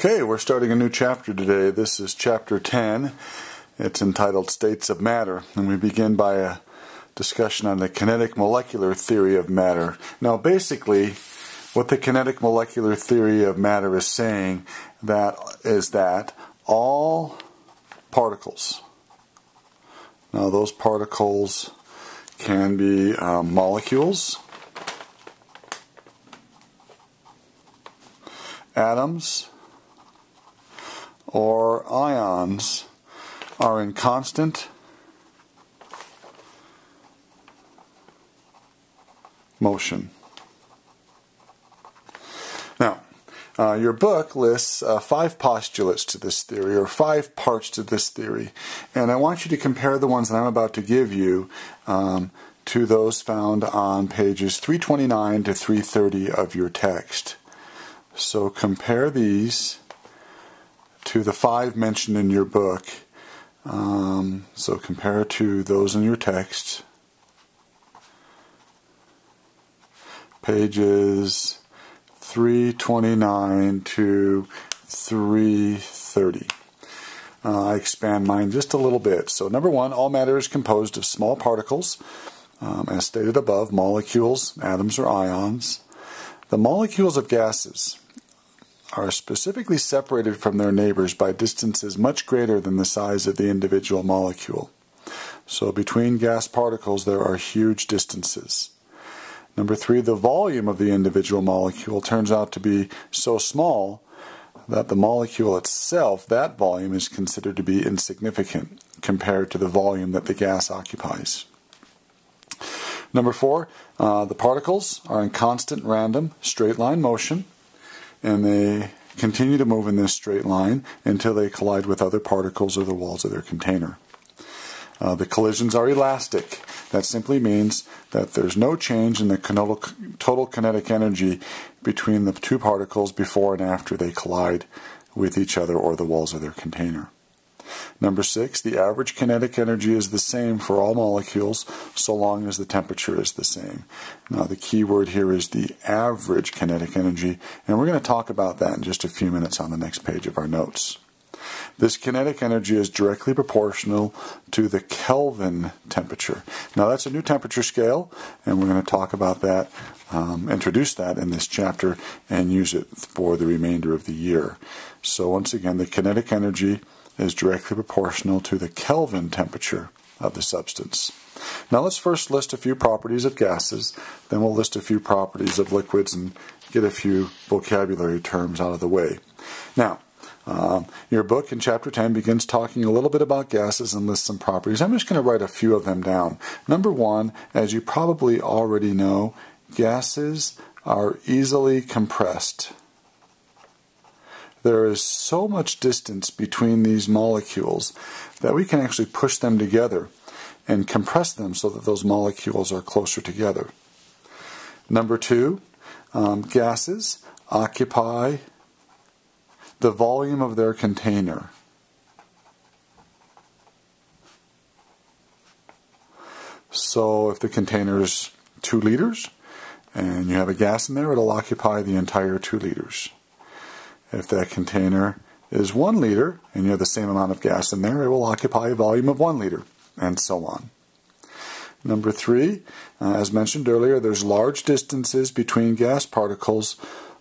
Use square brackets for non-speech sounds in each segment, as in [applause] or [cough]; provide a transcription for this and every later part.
Okay, we're starting a new chapter today. This is chapter 10. It's entitled States of Matter, and we begin by a discussion on the kinetic molecular theory of matter. Now, basically, what the kinetic molecular theory of matter is saying that is that all particles, now those particles can be um, molecules, atoms, or ions are in constant motion. Now, uh, your book lists uh, five postulates to this theory, or five parts to this theory, and I want you to compare the ones that I'm about to give you um, to those found on pages 329 to 330 of your text. So compare these to the five mentioned in your book. Um, so compare to those in your text. Pages 329 to 330. Uh, I expand mine just a little bit. So, number one, all matter is composed of small particles, um, as stated above, molecules, atoms, or ions. The molecules of gases are specifically separated from their neighbors by distances much greater than the size of the individual molecule. So between gas particles there are huge distances. Number three, the volume of the individual molecule turns out to be so small that the molecule itself, that volume, is considered to be insignificant compared to the volume that the gas occupies. Number four, uh, the particles are in constant random straight line motion and they continue to move in this straight line until they collide with other particles or the walls of their container. Uh, the collisions are elastic. That simply means that there's no change in the total kinetic energy between the two particles before and after they collide with each other or the walls of their container. Number six, the average kinetic energy is the same for all molecules so long as the temperature is the same. Now, the key word here is the average kinetic energy, and we're going to talk about that in just a few minutes on the next page of our notes. This kinetic energy is directly proportional to the Kelvin temperature. Now, that's a new temperature scale, and we're going to talk about that, um, introduce that in this chapter, and use it for the remainder of the year. So, once again, the kinetic energy is directly proportional to the Kelvin temperature of the substance. Now let's first list a few properties of gases, then we'll list a few properties of liquids and get a few vocabulary terms out of the way. Now, um, your book in chapter 10 begins talking a little bit about gases and lists some properties. I'm just going to write a few of them down. Number one, as you probably already know, gases are easily compressed there is so much distance between these molecules that we can actually push them together and compress them so that those molecules are closer together. Number two, um, gases occupy the volume of their container. So if the container is two liters and you have a gas in there, it'll occupy the entire two liters. If that container is one liter and you have the same amount of gas in there, it will occupy a volume of one liter, and so on. Number three, uh, as mentioned earlier, there's large distances between gas particles,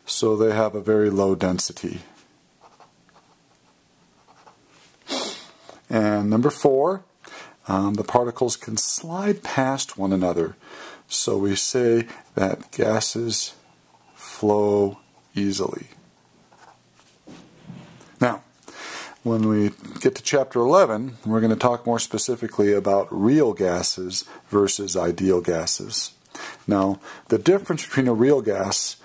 so they have a very low density. And number four, um, the particles can slide past one another. So we say that gases flow easily. Now, when we get to chapter 11, we're going to talk more specifically about real gases versus ideal gases. Now, the difference between a real gas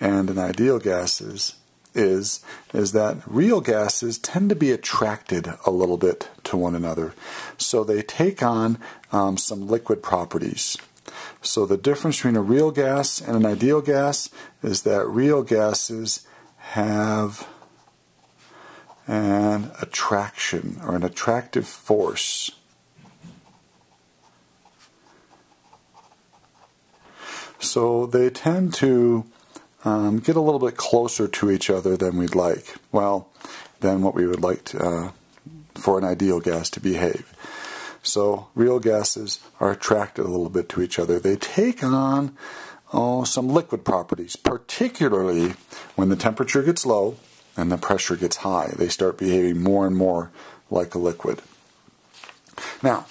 and an ideal gas is, is, is that real gases tend to be attracted a little bit to one another. So they take on um, some liquid properties. So the difference between a real gas and an ideal gas is that real gases have an attraction or an attractive force. So they tend to um, get a little bit closer to each other than we'd like. Well, than what we would like to, uh, for an ideal gas to behave. So real gases are attracted a little bit to each other. They take on oh, some liquid properties, particularly when the temperature gets low and the pressure gets high. They start behaving more and more like a liquid. Now,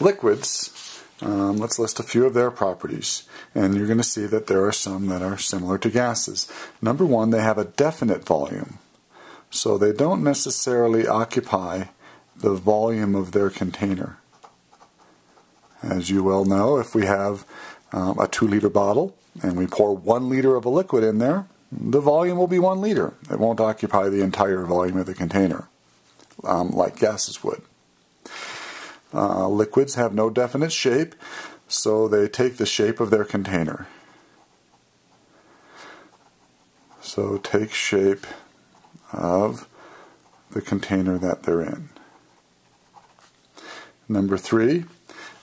liquids, um, let's list a few of their properties. And you're going to see that there are some that are similar to gases. Number one, they have a definite volume. So they don't necessarily occupy the volume of their container. As you well know, if we have um, a two liter bottle and we pour one liter of a liquid in there, the volume will be one liter. It won't occupy the entire volume of the container um, like gases would. Uh, liquids have no definite shape, so they take the shape of their container. So take shape of the container that they're in. Number three,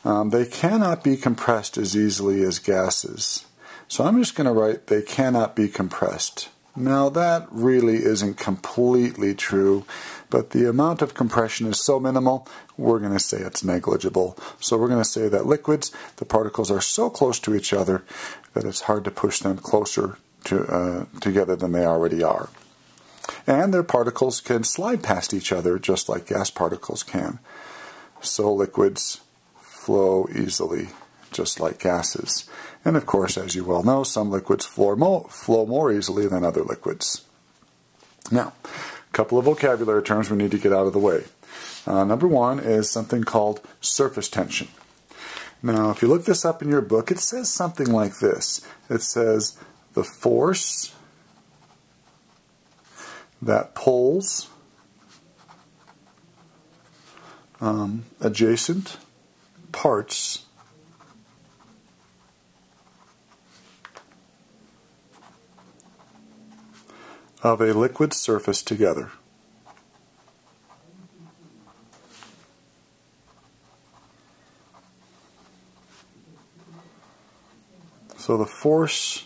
um, they cannot be compressed as easily as gases. So I'm just going to write they cannot be compressed. Now that really isn't completely true, but the amount of compression is so minimal, we're going to say it's negligible. So we're going to say that liquids, the particles are so close to each other that it's hard to push them closer to, uh, together than they already are. And their particles can slide past each other just like gas particles can. So liquids flow easily, just like gases. And of course, as you well know, some liquids flow more, flow more easily than other liquids. Now, a couple of vocabulary terms we need to get out of the way. Uh, number one is something called surface tension. Now, if you look this up in your book, it says something like this. It says the force that pulls um, adjacent parts of a liquid surface together. So the force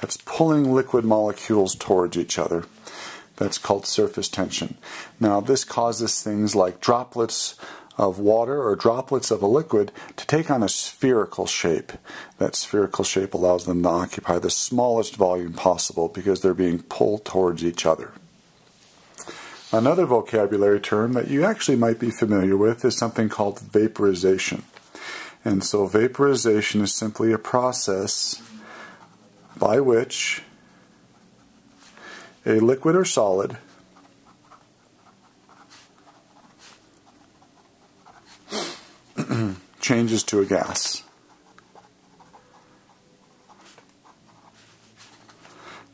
that's pulling liquid molecules towards each other, that's called surface tension. Now this causes things like droplets of water or droplets of a liquid to take on a spherical shape. That spherical shape allows them to occupy the smallest volume possible because they're being pulled towards each other. Another vocabulary term that you actually might be familiar with is something called vaporization. And so vaporization is simply a process by which a liquid or solid changes to a gas.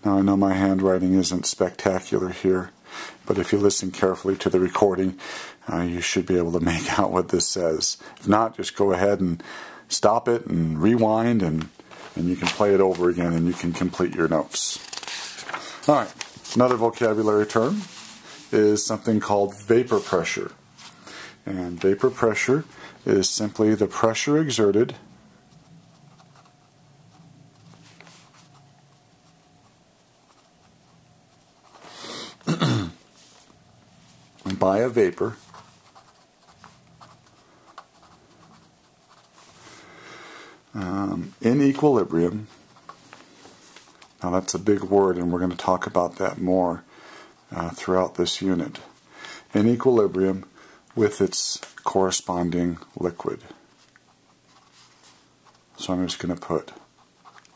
Now, I know my handwriting isn't spectacular here, but if you listen carefully to the recording, uh, you should be able to [laughs] make out what this says. If not, just go ahead and stop it and rewind, and, and you can play it over again and you can complete your notes. All right, another vocabulary term is something called vapor pressure. And vapor pressure is simply the pressure exerted [clears throat] by a vapor um, in equilibrium. Now that's a big word, and we're going to talk about that more uh, throughout this unit. In equilibrium with its corresponding liquid. So I'm just going to put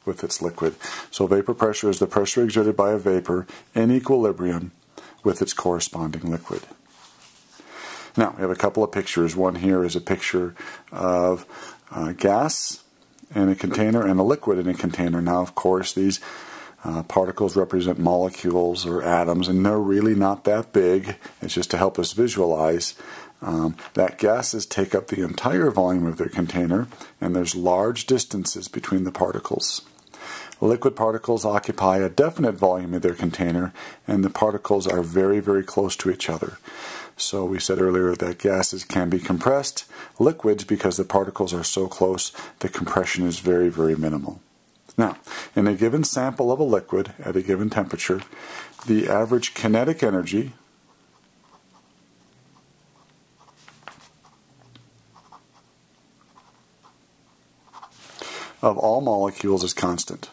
with its liquid. So vapor pressure is the pressure exerted by a vapor in equilibrium with its corresponding liquid. Now, we have a couple of pictures. One here is a picture of uh, gas in a container and a liquid in a container. Now, of course, these uh, particles represent molecules or atoms, and they're really not that big. It's just to help us visualize um, that gases take up the entire volume of their container, and there's large distances between the particles. Liquid particles occupy a definite volume of their container, and the particles are very, very close to each other. So we said earlier that gases can be compressed. Liquids, because the particles are so close, the compression is very, very minimal. Now, in a given sample of a liquid at a given temperature, the average kinetic energy of all molecules is constant.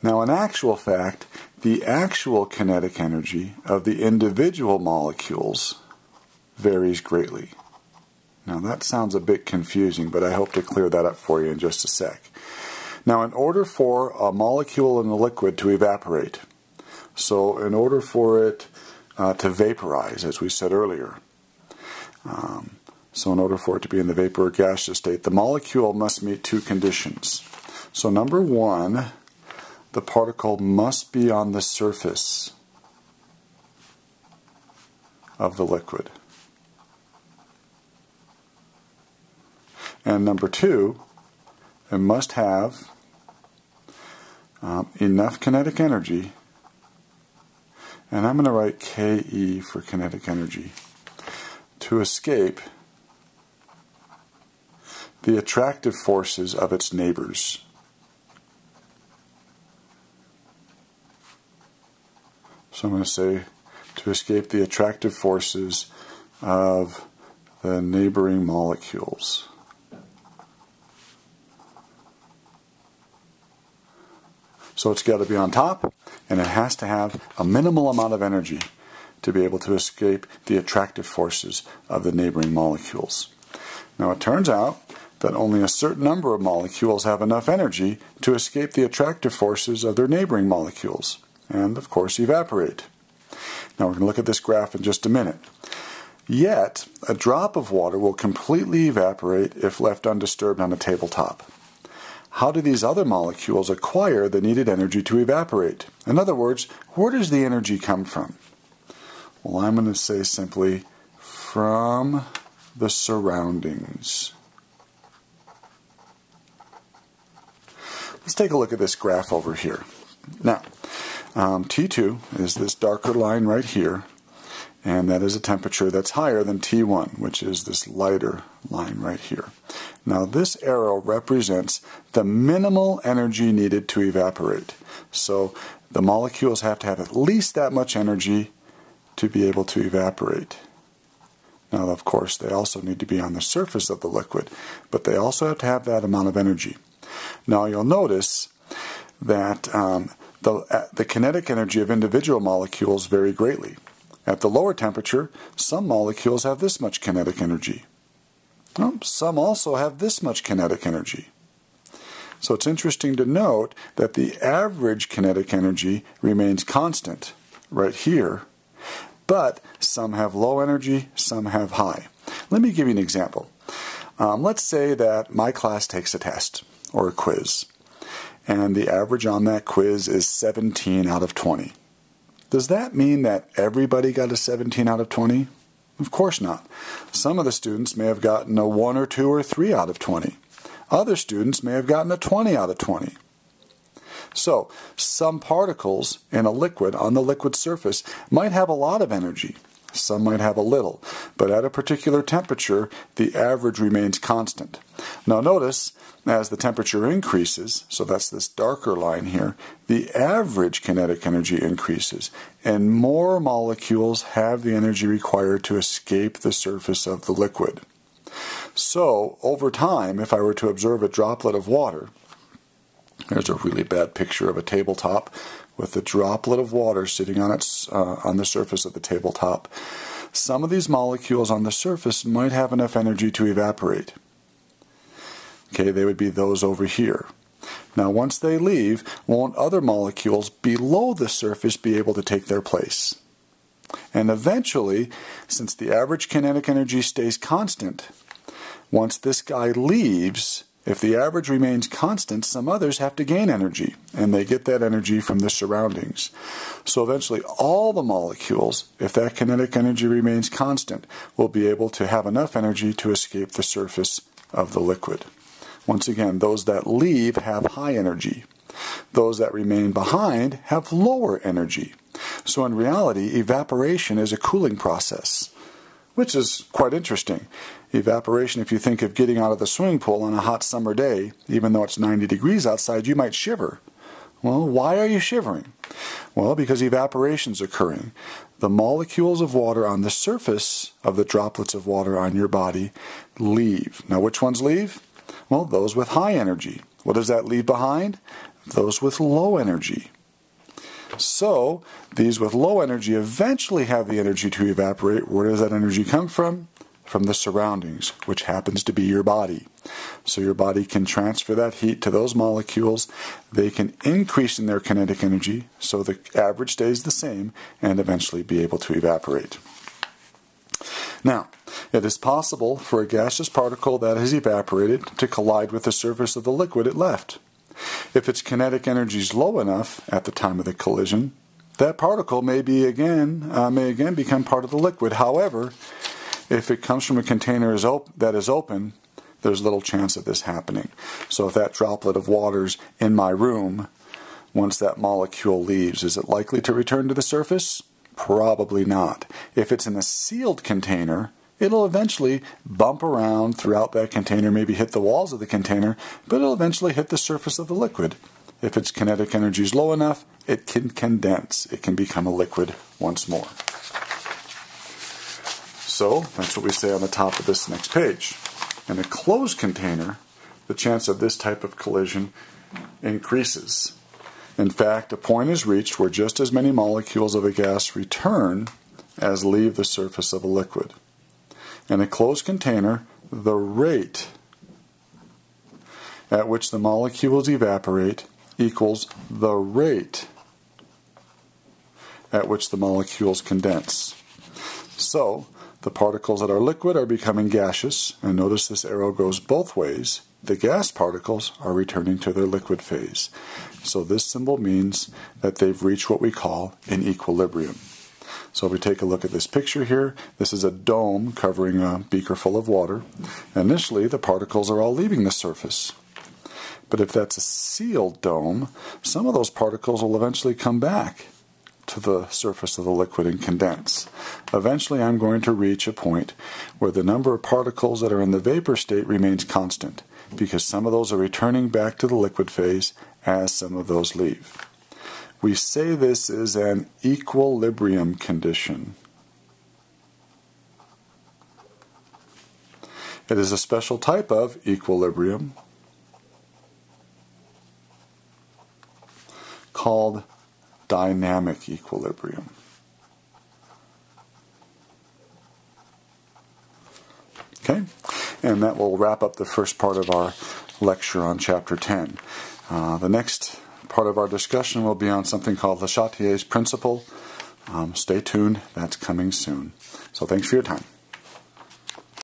Now, in actual fact, the actual kinetic energy of the individual molecules varies greatly. Now, that sounds a bit confusing, but I hope to clear that up for you in just a sec. Now, in order for a molecule in the liquid to evaporate, so in order for it uh, to vaporize, as we said earlier, um, so in order for it to be in the vapor or gaseous state, the molecule must meet two conditions. So number one, the particle must be on the surface of the liquid. And number two, it must have um, enough kinetic energy, and I'm going to write Ke for kinetic energy, to escape the attractive forces of its neighbors. So I'm going to say to escape the attractive forces of the neighboring molecules. So it's got to be on top, and it has to have a minimal amount of energy to be able to escape the attractive forces of the neighboring molecules. Now it turns out that only a certain number of molecules have enough energy to escape the attractive forces of their neighboring molecules, and of course evaporate. Now we're going to look at this graph in just a minute. Yet, a drop of water will completely evaporate if left undisturbed on a tabletop how do these other molecules acquire the needed energy to evaporate? In other words, where does the energy come from? Well, I'm going to say simply from the surroundings. Let's take a look at this graph over here. Now, um, T2 is this darker line right here, and that is a temperature that's higher than T1, which is this lighter line right here. Now this arrow represents the minimal energy needed to evaporate. So the molecules have to have at least that much energy to be able to evaporate. Now, of course, they also need to be on the surface of the liquid, but they also have to have that amount of energy. Now, you'll notice that um, the, uh, the kinetic energy of individual molecules vary greatly. At the lower temperature, some molecules have this much kinetic energy. Well, some also have this much kinetic energy. So it's interesting to note that the average kinetic energy remains constant right here, but some have low energy, some have high. Let me give you an example. Um, let's say that my class takes a test or a quiz, and the average on that quiz is 17 out of 20. Does that mean that everybody got a 17 out of 20? Of course not. Some of the students may have gotten a 1 or 2 or 3 out of 20. Other students may have gotten a 20 out of 20. So, some particles in a liquid on the liquid surface might have a lot of energy. Some might have a little, but at a particular temperature, the average remains constant. Now notice as the temperature increases, so that's this darker line here, the average kinetic energy increases, and more molecules have the energy required to escape the surface of the liquid. So, over time, if I were to observe a droplet of water, there's a really bad picture of a tabletop with a droplet of water sitting on its uh, on the surface of the tabletop. Some of these molecules on the surface might have enough energy to evaporate. Okay, they would be those over here. Now, once they leave, won't other molecules below the surface be able to take their place? And eventually, since the average kinetic energy stays constant, once this guy leaves, if the average remains constant, some others have to gain energy, and they get that energy from the surroundings. So eventually, all the molecules, if that kinetic energy remains constant, will be able to have enough energy to escape the surface of the liquid. Once again, those that leave have high energy. Those that remain behind have lower energy. So in reality, evaporation is a cooling process. Which is quite interesting. Evaporation, if you think of getting out of the swimming pool on a hot summer day, even though it's 90 degrees outside, you might shiver. Well, why are you shivering? Well, because evaporation is occurring. The molecules of water on the surface of the droplets of water on your body leave. Now, which ones leave? Well, those with high energy. What does that leave behind? Those with low energy. So, these with low energy eventually have the energy to evaporate. Where does that energy come from? From the surroundings, which happens to be your body. So, your body can transfer that heat to those molecules. They can increase in their kinetic energy, so the average stays the same, and eventually be able to evaporate. Now, it is possible for a gaseous particle that has evaporated to collide with the surface of the liquid it left. If its kinetic energy is low enough at the time of the collision, that particle may be again uh, may again become part of the liquid. However, if it comes from a container is that is open, there's little chance of this happening. So if that droplet of water's in my room, once that molecule leaves, is it likely to return to the surface? Probably not. If it's in a sealed container, it'll eventually bump around throughout that container, maybe hit the walls of the container, but it'll eventually hit the surface of the liquid. If its kinetic energy is low enough, it can condense. It can become a liquid once more. So that's what we say on the top of this next page. In a closed container, the chance of this type of collision increases. In fact, a point is reached where just as many molecules of a gas return as leave the surface of a liquid. In a closed container, the rate at which the molecules evaporate equals the rate at which the molecules condense. So, the particles that are liquid are becoming gaseous, and notice this arrow goes both ways. The gas particles are returning to their liquid phase. So this symbol means that they've reached what we call an equilibrium. So if we take a look at this picture here, this is a dome covering a beaker full of water. Initially, the particles are all leaving the surface. But if that's a sealed dome, some of those particles will eventually come back to the surface of the liquid and condense. Eventually, I'm going to reach a point where the number of particles that are in the vapor state remains constant because some of those are returning back to the liquid phase as some of those leave. We say this is an equilibrium condition. It is a special type of equilibrium called dynamic equilibrium. Okay, and that will wrap up the first part of our lecture on chapter 10. Uh, the next part of our discussion will be on something called Le Chatelier's principle. Um, stay tuned, that's coming soon. So thanks for your time.